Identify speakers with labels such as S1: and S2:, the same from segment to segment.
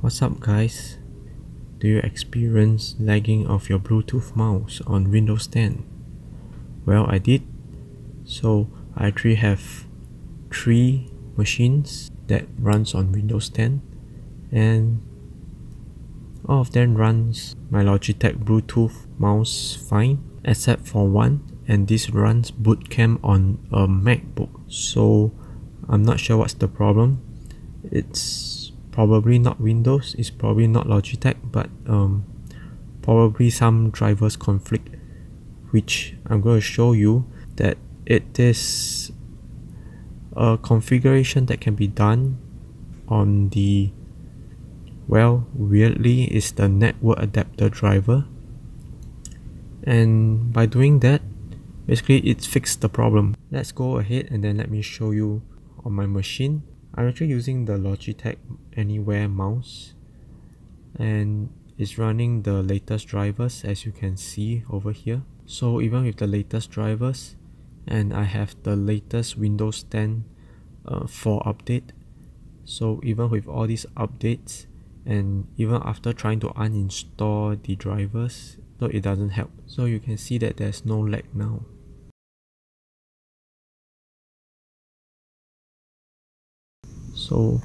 S1: What's up guys? Do you experience lagging of your Bluetooth mouse on Windows 10? Well, I did. So I actually have three machines that runs on Windows 10 and all of them runs my Logitech Bluetooth mouse fine except for one and this runs bootcamp on a MacBook so I'm not sure what's the problem it's probably not Windows it's probably not Logitech but um, probably some drivers conflict which I'm going to show you that it is a configuration that can be done on the well weirdly is the network adapter driver. And by doing that basically it fixed the problem. Let's go ahead and then let me show you on my machine I'm actually using the Logitech Anywhere mouse and it's running the latest drivers as you can see over here. So even with the latest drivers and I have the latest Windows 10 uh, 4 update. So even with all these updates and even after trying to uninstall the drivers so it doesn't help. So you can see that there's no lag now so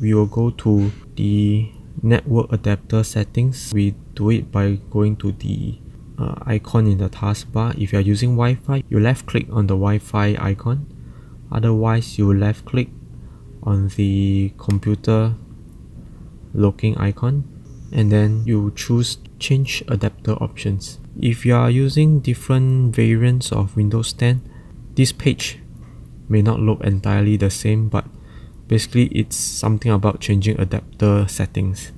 S1: we will go to the network adapter settings. We do it by going to the uh, icon in the taskbar. If you are using Wi-Fi you left click on the Wi-Fi icon. Otherwise you left click on the computer looking icon. And then you choose change adapter options. If you are using different variants of Windows 10 this page may not look entirely the same but basically it's something about changing adapter settings.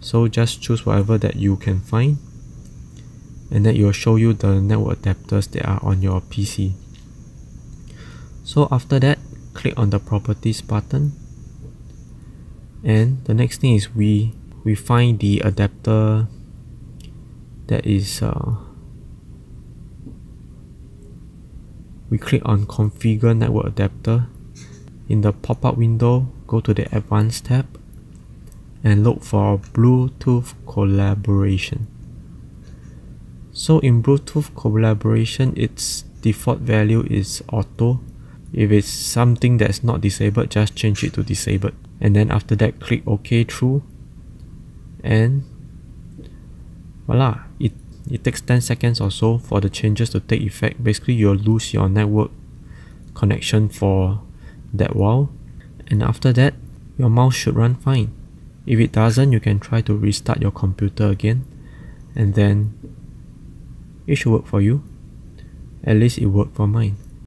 S1: So just choose whatever that you can find and then it will show you the network adapters that are on your PC so after that click on the properties button. And the next thing is we we find the adapter that is uh, we click on configure network adapter in the pop-up window go to the advanced tab and look for Bluetooth collaboration. So in Bluetooth collaboration its default value is auto. If it's something that's not disabled just change it to disabled. And then after that click OK through and voila it, it takes 10 seconds or so for the changes to take effect. Basically you'll lose your network connection for that while and after that your mouse should run fine. If it doesn't you can try to restart your computer again. And then it should work for you. At least it worked for mine